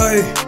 Hey.